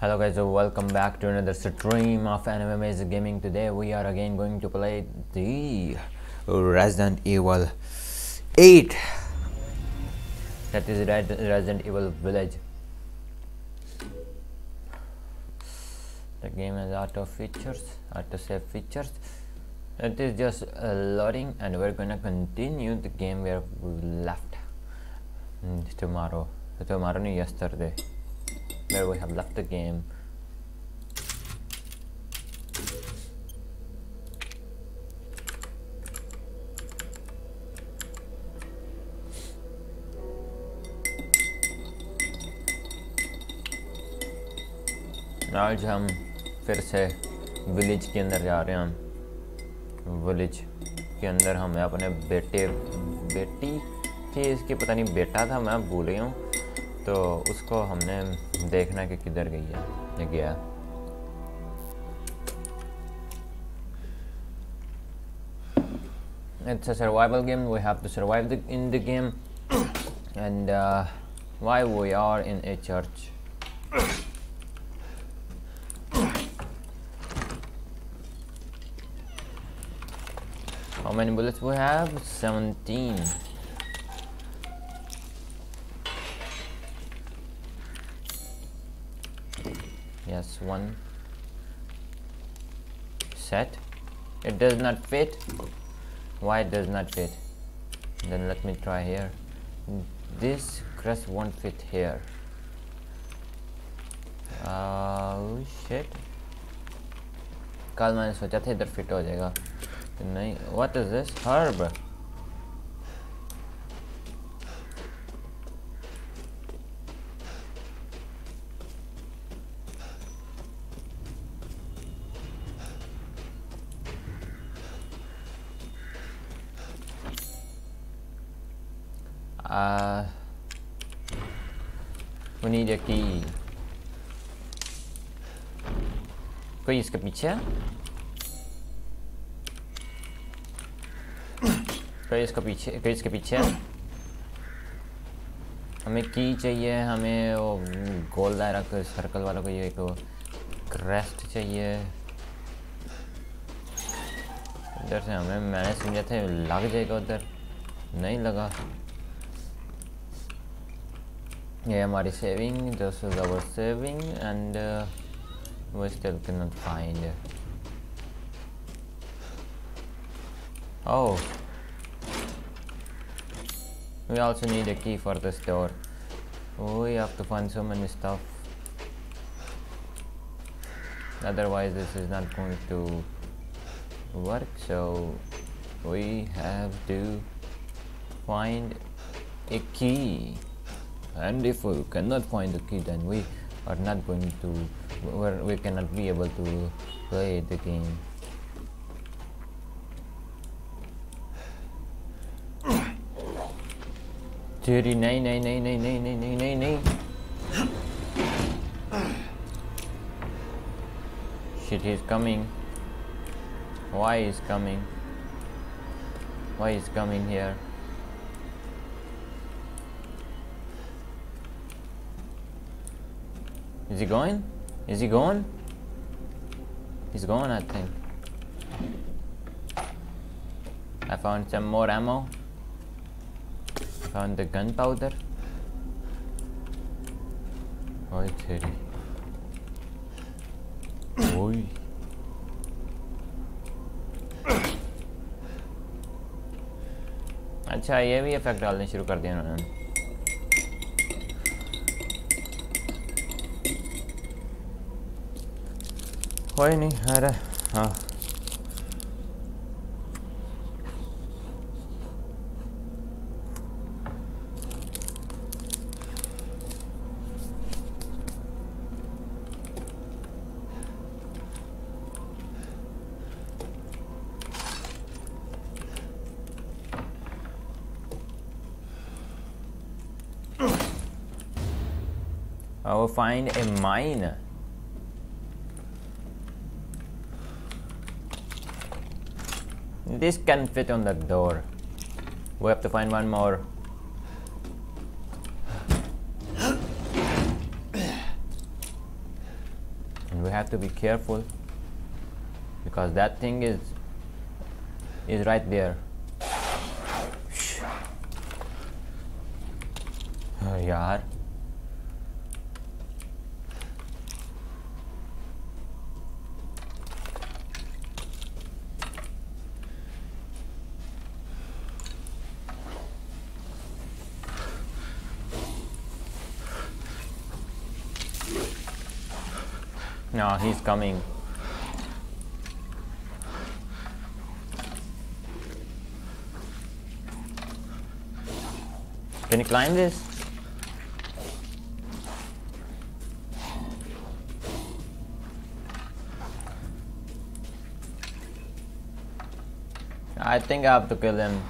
Hello guys, welcome back to another stream of Anime Maze Gaming. Today we are again going to play the Resident Evil 8. That is Resident Evil Village. The game has auto features, auto save features. It is just uh, loading and we're gonna continue the game where we left tomorrow. Tomorrow, no, yesterday where we have left the game. आज हम फिर से village के अंदर जा रहे हैं village के अंदर हमें अपने बेटे, बेटी थी इसकी पता नहीं बेटा था, मैं भूल गई हूँ। तो उसको हमने देखना कि किधर गई है गया it's a survival game we have to survive the, in the game and uh, why we are in a church how many bullets we have 17 yes one set it does not fit why it does not fit then let me try here this crest won't fit here oh shit कल मैंने सोचा था इधर fit हो जाएगा नहीं what is this herb Uh, we need a key. पीछे है कोई इसके पीछे कोई इसके पीछे हमें की चाहिए हमें वो गोल दायरा को सर्कल वाला को ये को क्रेस्ट चाहिए। इधर से हमें मैंने समझा था लग जाएगा उधर। नहीं लगा। Yeah hamaरी saving. This is our saving and uh, we still cannot find oh. We also need a key for this door we have to find so many stuff. Otherwise this is not going to work so we have to find a key and if we cannot find the key then we are not going to we cannot be able to play the game. Thirty nine nine nine nine nine nine nine nine nine. Shit he's coming. Why is coming? Why is coming here? Is he going? Is he going? He's going, I think. I found some more ammo. Found the gunpowder. Oi, तेरी ओए अच्छा ये भी effect डालने शुरू कर दिया उन्होंने Eh, I will find a mine. This can fit on the door. We have to find one more. and we have to be careful because that thing is is right there No, he's coming. Can you climb this? I think I have to kill him.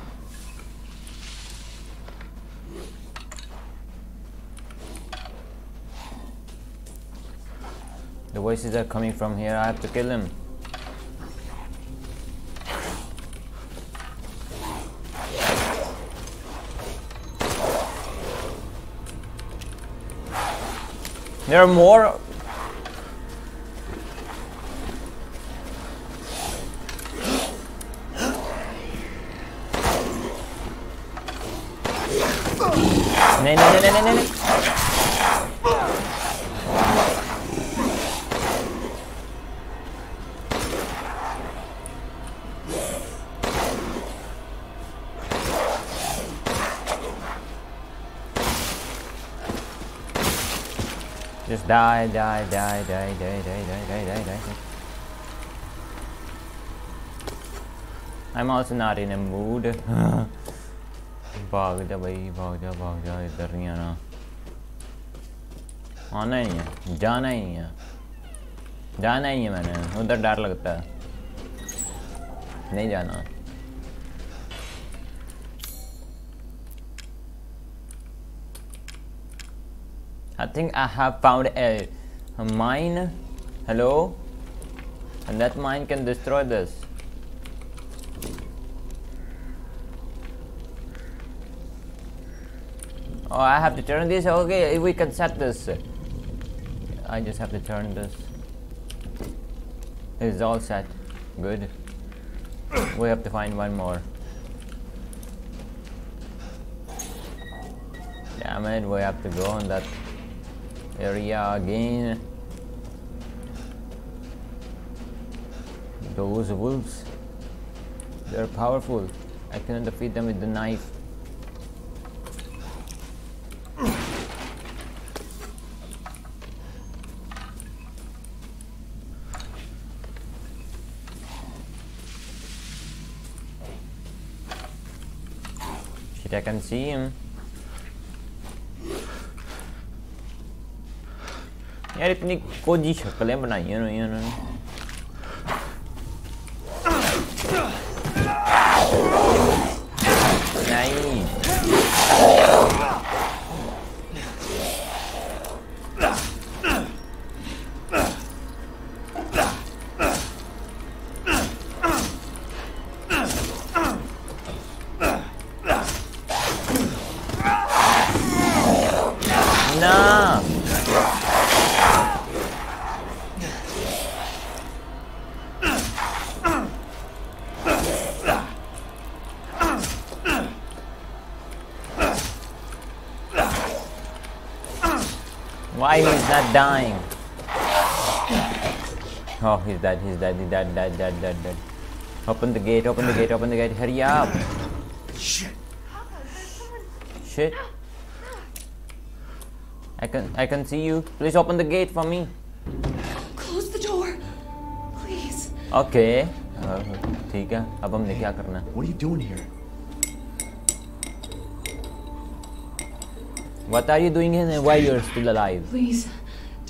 Voices are coming from here. I have to kill him. There are more. die, die, die, die, die, die, die, die, die, die. I'm also not in a mood. भाग जा भाई भाग जा भाग जा इधर नहीं आना आना ही है जाना ही है जाना ही है मैंने उधर डर लगता है नहीं जाना I think I have found a, a mine. Hello? And that mine can destroy this. Oh, I have to turn this? Okay, we can set this. I just have to turn this. It's all set. Good. We have to find one more. Damn it, we have to go on that area again. Those wolves, they're powerful. I cannot defeat them with the knife. Shit, I can see him. यार इतनी Cozi शक्लें बनाई हैं उन्होंने नहीं ना dying? Oh, he's dead, he's dead, he's dead, dead, dead, dead, dead. Open the gate, open the gate, open the gate, hurry up! Shit. Shit. I can I can see you. Please open the gate for me. Close the door. Please. Okay. Uh, ठीक है अब हमने क्या करना है What are you doing here? What are you doing here and why you're still alive? Please.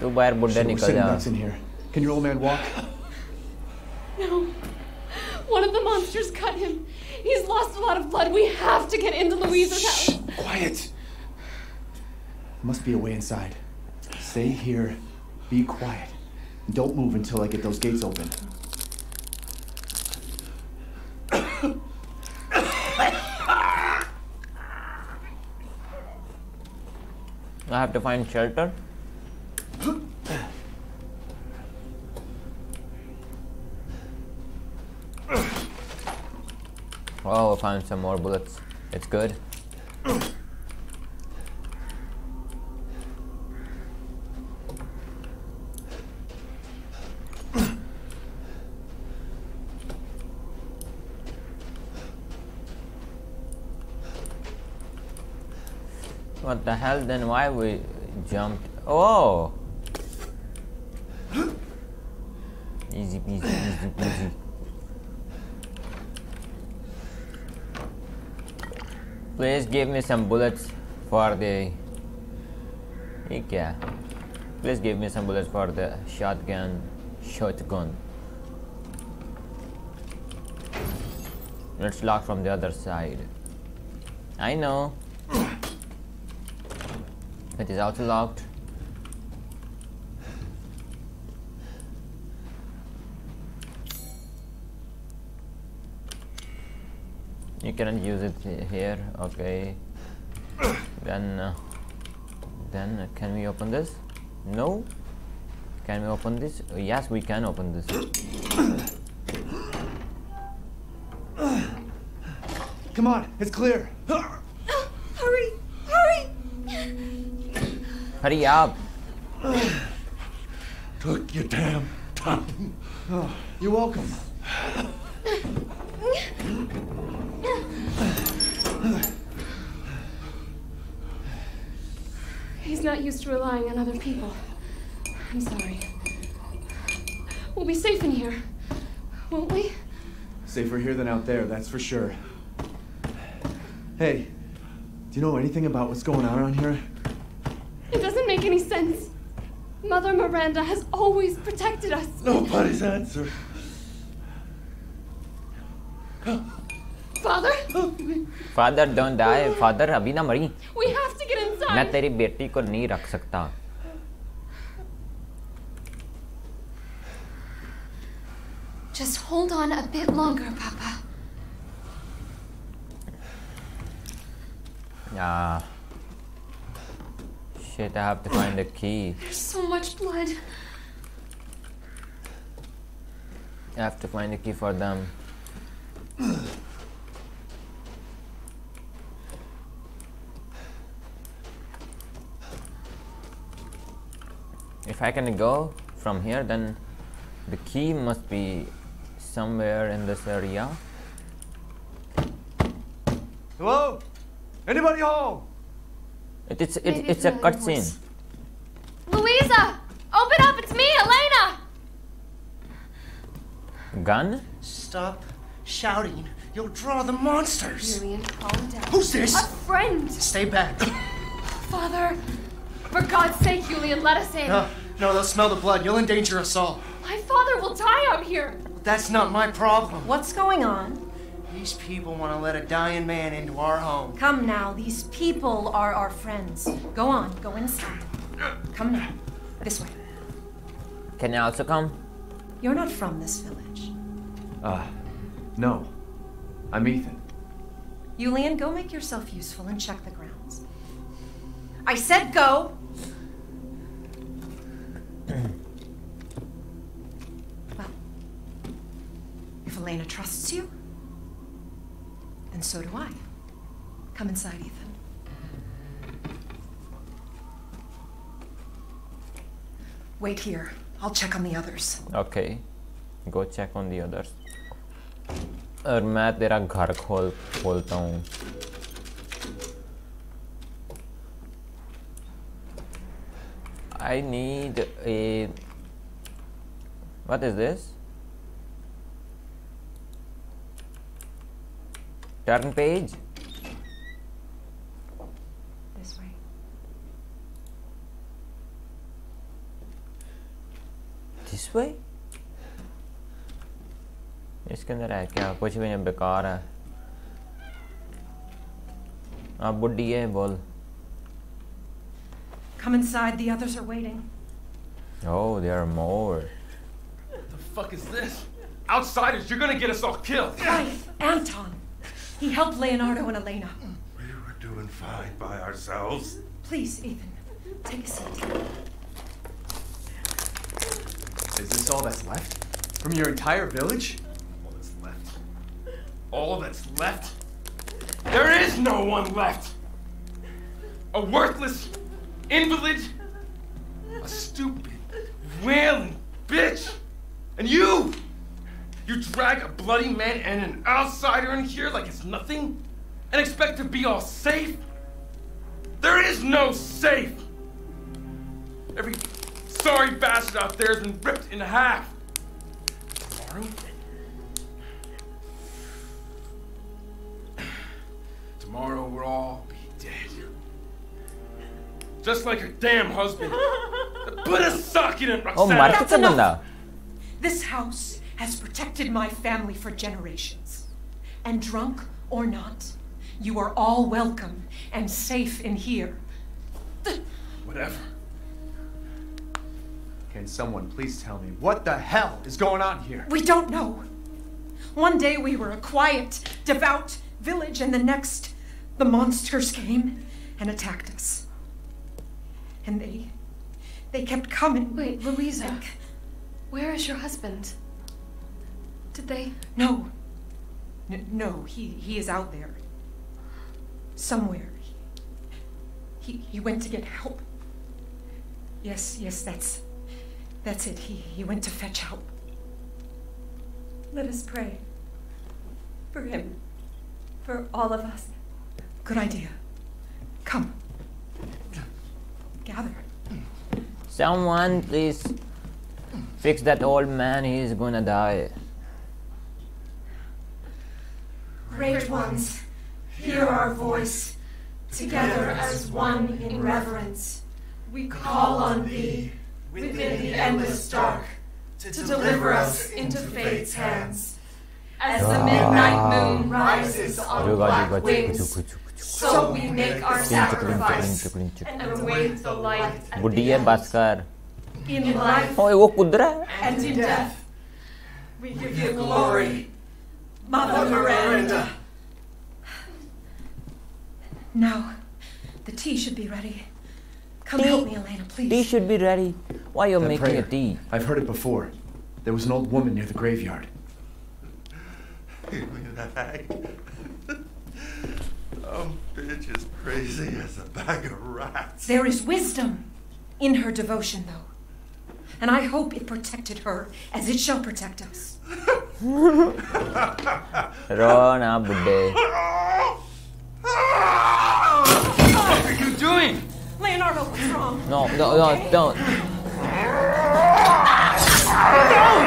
तो बाहर बुड्ढे निकल जा in here. Can your old man walk? No. One of the monsters cut him. He's lost a lot of blood. We have to get into Louisa's Shh, house. Quiet. Must be a way inside. Stay here. Be quiet. Don't move until I get those gates open. I have to find shelter. Oh, I found some more bullets. It's good. What the hell? Then why we jumped? Oh! Easy peasy, easy peasy. Please give me some bullets for the... Okay. Please give me some bullets for the shotgun. Shotgun. It's locked from the other side. I know. It is also locked. Cannot use it here. Okay. Then, uh, then uh, can we open this? No. Can we open this? Uh, yes, we can open this. Come on, it's clear. Hurry! Hurry! Hurry up! Took your damn time. You're welcome. He's not used to relying on other people. I'm sorry. We'll be safe in here, won't we? Safer here than out there, that's for sure. Hey, do you know anything about what's going on around here? It doesn't make any sense. Mother Miranda has always protected us. Nobody's answer. Father, don't die. Father, अभी ना मरी. we have to get मैं तेरी बेटी को नहीं रख सकता. Just hold on a bit longer, Papa. Ah. Shit, I have to find the key. There's so much blood. I have to find the key for them. If I can go from here, then the key must be somewhere in this area. Hello? Anybody home? It, it's it, Maybe it's a cutscene. Louisa! Open up! It's me, Elena! Gun? Stop shouting. You'll draw the monsters. Julian, calm down. Who's this? A friend! Stay back. Father! For God's sake, Julian, let us in. No, no, they'll smell the blood. You'll endanger us all. My father will die out here. That's not my problem. What's going on? These people want to let a dying man into our home. Come now, these people are our friends. Go on, go inside. Come now. This way. Can I also come? You're not from this village. Uh, no. I'm Ethan. Julian, go make yourself useful and check the grounds. I said go! Elena trusts you, then so do I. Come inside, Ethan. Wait here. I'll check on the others. Okay. Go check on the others. और मैं तेरा घर खोल खोलता हूँ I need a what is this? Turn page? This way. This way? इसके अंदर है क्या कुछ भी नहीं बेकार है आप बुढ़ी है बोल Come inside, the others are waiting. Oh, there are more. The fuck is this? Outsiders, you're gonna get us all killed. Quiet, Anton. He helped Leonardo and Elena. We were doing fine by ourselves. Please, Ethan, take a seat. Is this all that's left? From your entire village? All that's left. All that's left? There is no one left! A worthless invalid, a stupid, wailing bitch, and you! You drag a bloody man and an outsider in here like it's nothing? And expect to be all safe? There is no safe! Every sorry bastard out there has been ripped in half. Tomorrow? Tomorrow we'll all be dead. Just like your damn husband. Put a sock in it, Roxanne. Oh, Mark, That's enough. This house has protected my family for generations. And drunk or not, you are all welcome and safe in here. Whatever. Can someone please tell me what the hell is going on here? We don't know. One day we were a quiet, devout village, and the next, the monsters came and attacked us. And they. they kept coming. Wait, Louisa. Where is your husband? Did they? No. N- no, he, he is out there. Somewhere. He, he went to get help. Yes, yes, that's. That's it. He, he went to fetch help. Let us pray. For him. For all of us. Good idea. Come. Gather. Someone please fix that old man. He's gonna die. Great ones, hear our voice, together as one in reverence. We call on thee within the endless dark to deliver us into fate's hands. As the midnight moon rises on black wings, so we make our sacrifice and await the light at the end. In life and in death, we give you glory Mother Miranda. Now, the tea should be ready. Come Tea? help me, Elena, please. Tea should be ready. Why you That making prayer. a tea? I've heard it before. There was an old woman near the graveyard. Give me that. Some bitch is crazy as a bag of rats. There is wisdom in her devotion, though. And I hope it protected her as it shall protect us. Rona Budde. What are you doing? Leonardo, what's wrong? No, no, no, don't.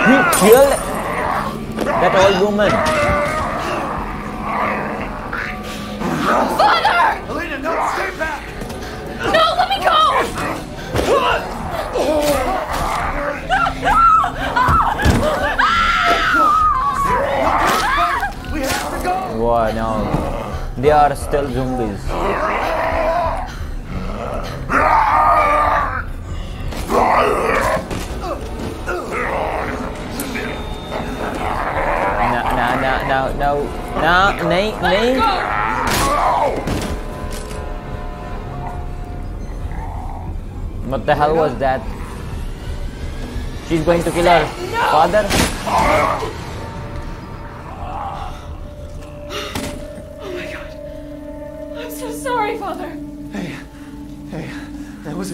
He killed that old woman. Father! They are still zombies. no, no, no, Nate, Nate. What the hell was that? She's going to kill her father.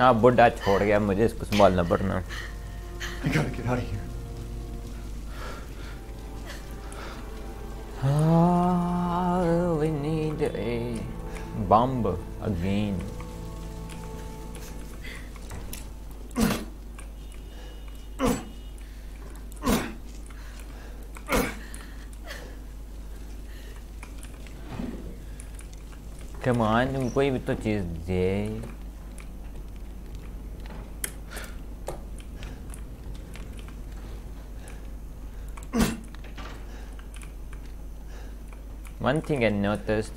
हाँ बुढ़ा छोड़ गया मुझे इसको संभालना पड़ना। बम्ब again कमान कोई भी तो चीज़ दे। One thing I noticed,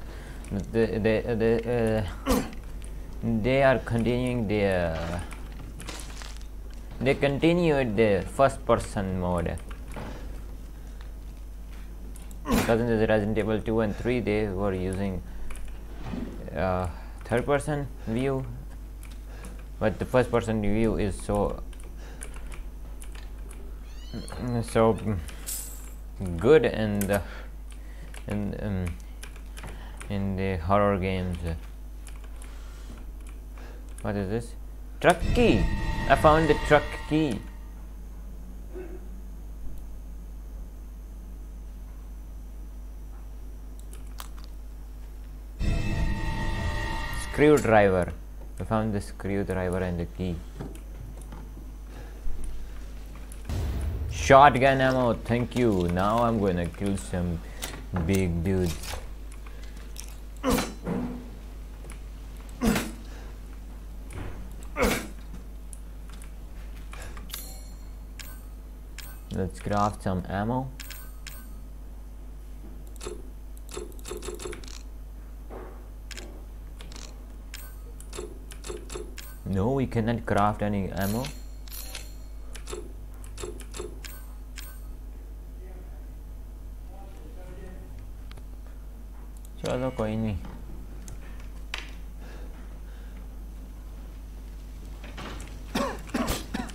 the, the, the, uh, they are continuing their, they continued the first person mode. Because in the Resident Evil 2 and 3 they were using uh, third person view, but the first person view is so so good and the in um, in the horror games. What is this? Truck key. I found the truck key. Screwdriver. I found the screwdriver and the key. Shotgun ammo, thank you. Now I'm gonna kill some big dude. Let's craft some ammo. No, we cannot craft any ammo. Pero loco ini.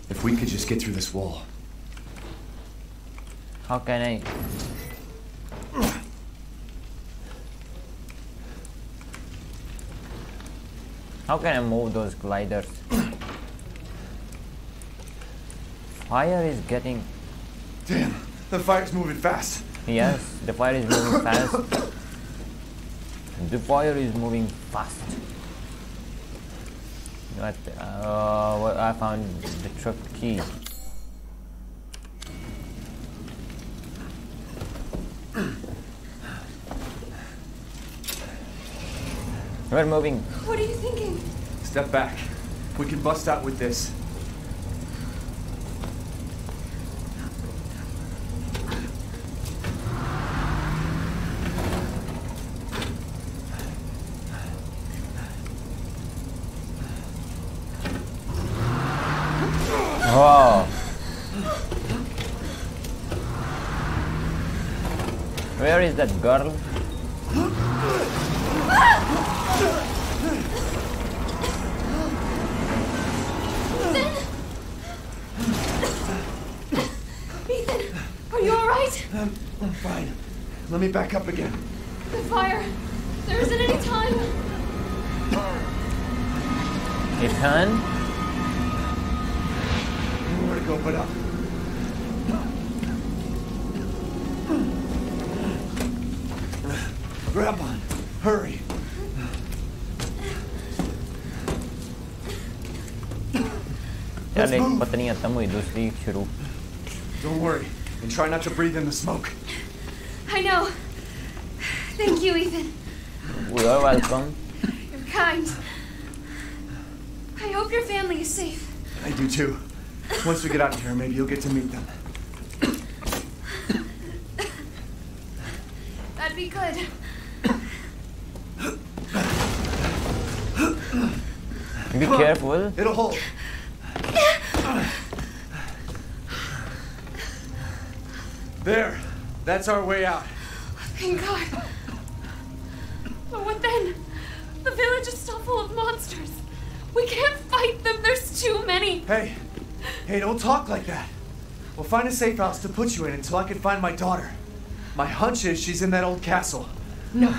If we could just get through this wall. How can I? How can I move those gliders? Fire is getting... Damn, the fire is moving fast. Yes, the fire is moving fast. The fire is moving fast. What? Uh, what I found the truck key. We're moving. What are you thinking? Step back. We can bust out with this. Wow. Where is that girl? Ethan, are you alright? I'm, um, I'm fine. Let me back up again. The fire. There isn't any time. Ethan? पत्नी खत्म हुई दूसरी शुरू Don't worry. And try not to breathe in the smoke. I know. Thank you, Ethan. You are welcome. You're kind. I hope your family is safe. I do too. Once we get out of here, maybe you'll get to meet them. That'd be good. Be careful. It'll hold. There. That's our way out. Thank God. But what then? The village is still full of monsters. We can't fight them. There's too many. Hey. Hey, don't talk like that. We'll find a safe house to put you in until I can find my daughter. My hunch is she's in that old castle. No.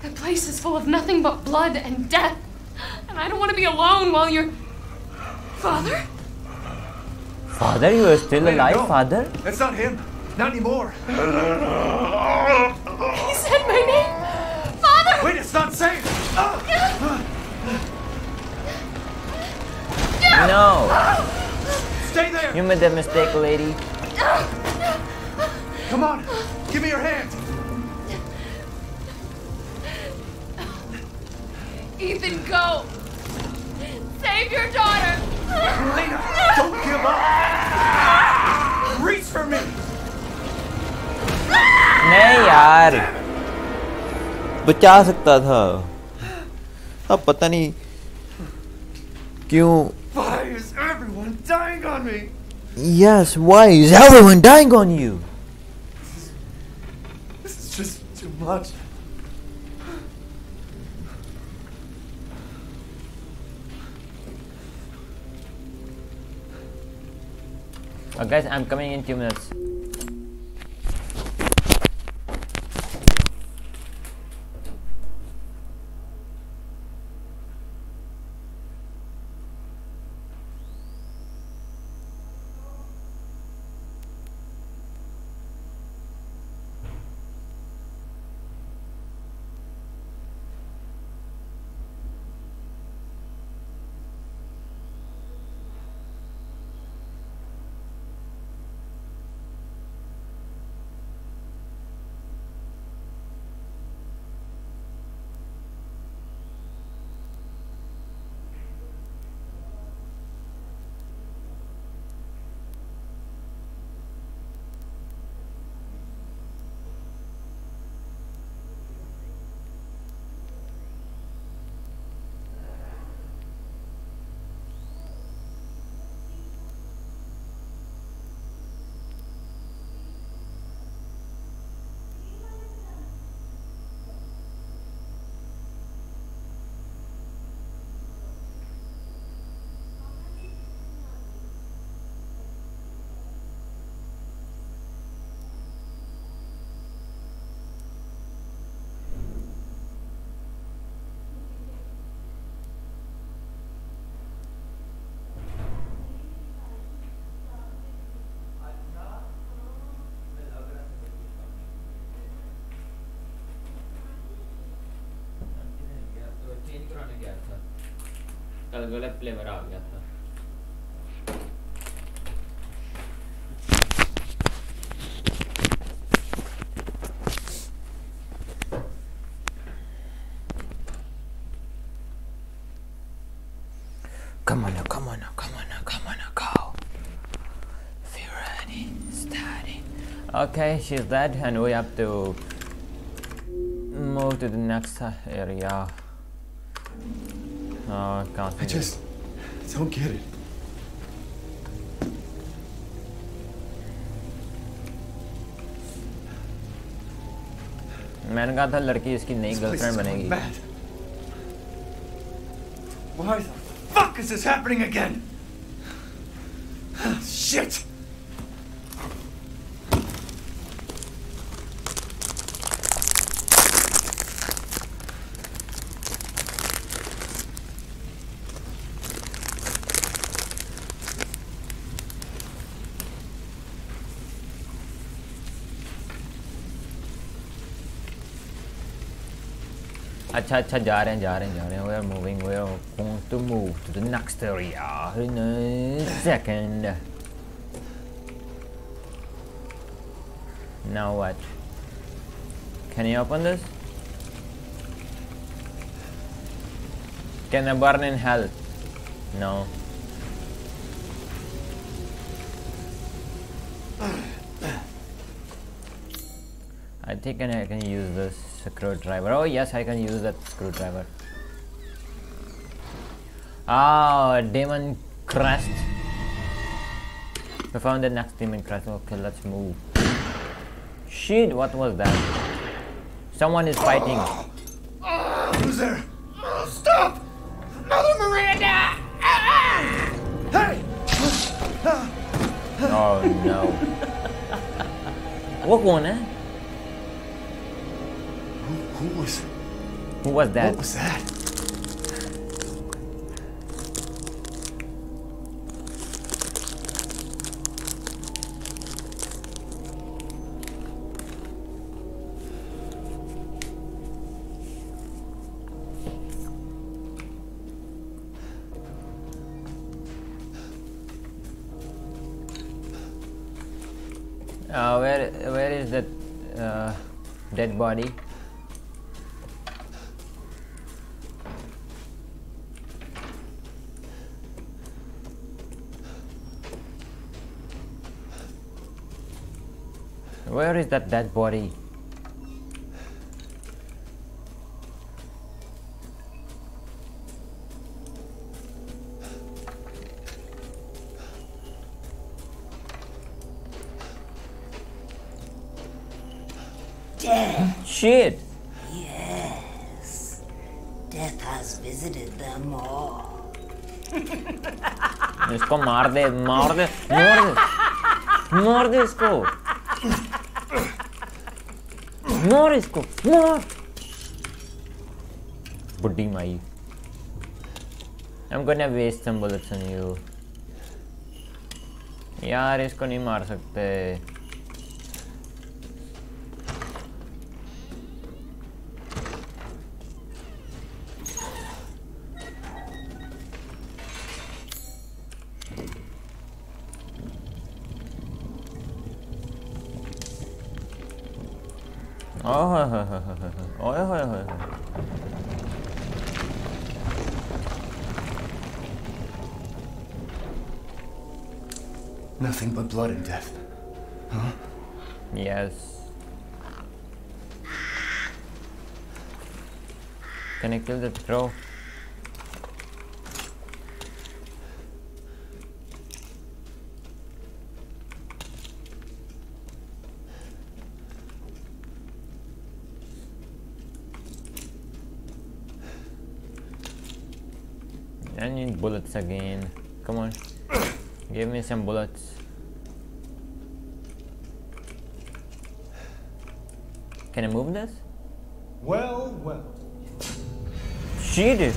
That place is full of nothing but blood and death. And I don't want to be alone while you're. Father? Father, you are still Wait, alive, no. father? That's not him. Not anymore. He said my name! Father! Wait, it's not safe! No! Stay there! You made that mistake, lady. Come on! Give me your hand! Ethan, go! Save your daughter! Lena, don't give up! Reach for me! नहीं यार। बचा सकता था। अब पता नहीं क्यों। Yes why is everyone dying on you Uh, guys, I'm coming in two minutes. कल गलत फ्लेवर आ गया था Come on now, come on now, come on now, come on now, go. If you're ready, starting. Okay, she's dead, and we have to move to the next area. Oh, I can't I think. just don't get it. मैंने कहा था लड़की इसकी नई This place is girlfriend going बनेगी mad. Why the fuck is this happening again? अच्छा अच्छा जा रहे हैं जा रहे हैं जा रहे हैं we are moving we are going to move to the next area in a second now what can you open this can I burn in hell no Think I can use this screwdriver. Oh yes, I can use that screwdriver. Ah, demon crest. We found the next demon crest. Okay, let's move. Shit, what was that? Someone is fighting. Who's there? Stop! Mother Miranda! Hey! Oh no. What one, eh? Who was that? What was that? Uh, where where is that uh, dead body? Where is that dead body? Death. Shit! Yes. Death has visited them all. इसको मार दे मार दे मार दे मार दे इसको मार इसको, मार। बुड्ढी माई। हम को ना वेस्ट सिंबल यू यार, इसको नहीं मार सकते। あはいはいはいはいはいはいはいはい Nothing but blood and death. Huh? Yes. Can I kill the crow? Bullets again. Come on. Give me some bullets. Can I move this? Well, well. Shit!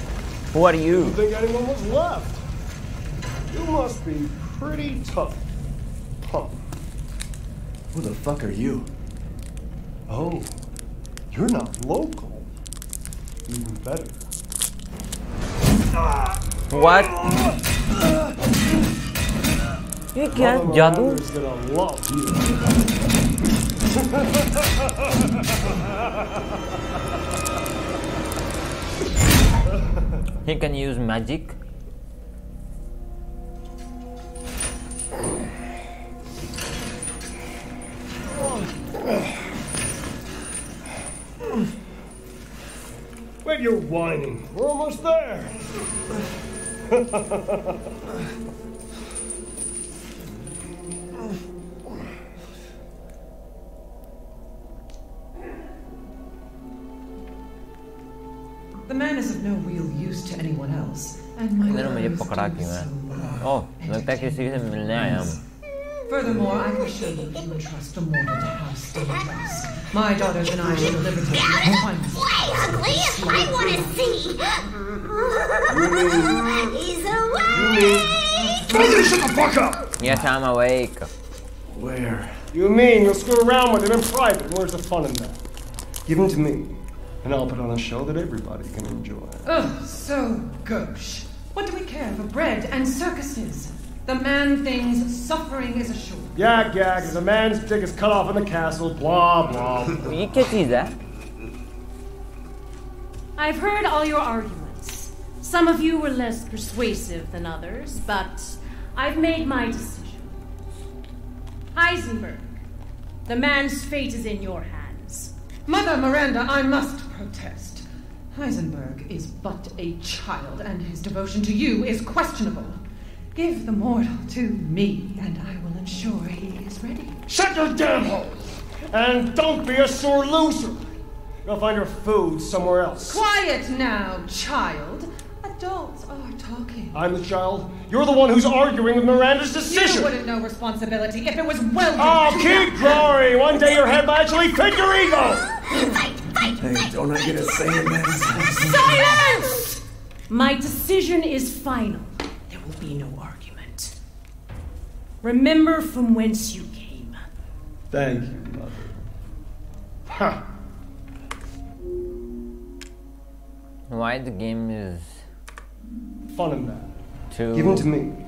Who are you? Didn't think anyone was left. You must be pretty tough. Huh. Who the fuck are you? Oh, you're not local. Even better. Ah! What? You can't, Jadu. he can use magic. Where you're whining. We're almost there the man is of mi je pokrak ime. O, na takih si vidim milijonja. Furthermore, I can show you you entrust the mortal to house still trust. My daughters and I shall live with you. Get out of the way, ugly! I want to see! He's awake. Yumi. you shut the fuck up. Yes, I'm awake. Where? You mean you'll screw around with it in private? Where's the fun in that? Give him to me, and I'll put on a show that everybody can enjoy. Oh, so gauche. What do we care for bread and circuses? The man thing's suffering is assured. Yak yak, as a man's dick is cut off in the castle, blah blah. You can see that. I've heard all your arguments. Some of you were less persuasive than others, but I've made my decision. Heisenberg, the man's fate is in your hands. Mother Miranda, I must protest. Heisenberg is but a child, and his devotion to you is questionable. Give the mortal to me, and I will ensure he is ready. Shut your damn hole! And don't be a sore loser! Go find your food somewhere else. Quiet now, child. Adults are talking. I'm the child. You're the one who's arguing with Miranda's decision. You decision. wouldn't know responsibility if it was welded. Oh, to keep your- growing! One day your head might actually fit your ego! Hey, don't I get a say in this? Silence! My decision is final. There will be no argument. Remember from whence you came. Thank you, mother. Ha! Why the game is Fun in that. too Give to me.